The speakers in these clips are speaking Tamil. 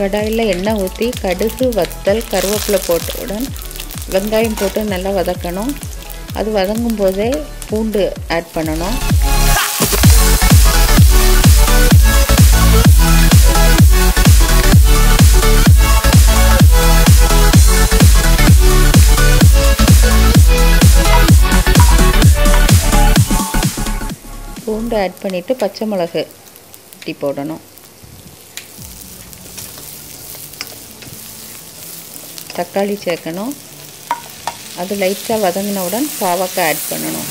கடாயில் எண்ணெய் ஊற்றி கடுகு வத்தல் கருவேப்பிலை போட்டவுடன் வெங்காயம் போட்டு நல்லா வதக்கணும். அது வதங்கும் போதே பூண்டு ஆட் பண்ணணும். பூண்டு ஆட் பண்ணிவிட்டு பச்சை மிளகு வெட்டி போடணும். தக்காளி சேர்க்கணும். அது லைட்டாக வதங்கினவுடன் பாவக்காய் ஆட் பண்ணணும்.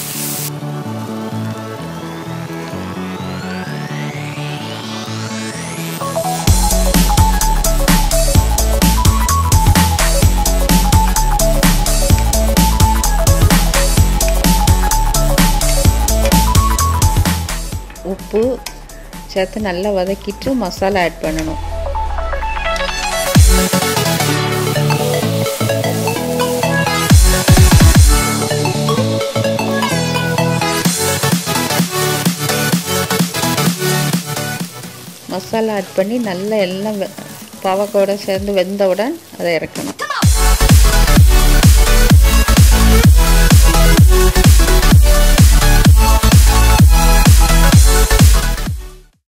உப்பு சேர்த்து நல்லா வதக்கிட்டு மசாலா ஆட் பண்ணணும். மசாலா ஆட் பண்ணி நல்லா எல்லாம் பாவக்காயோட சேர்ந்து வெந்தவுடன் அதை இறக்கணும்.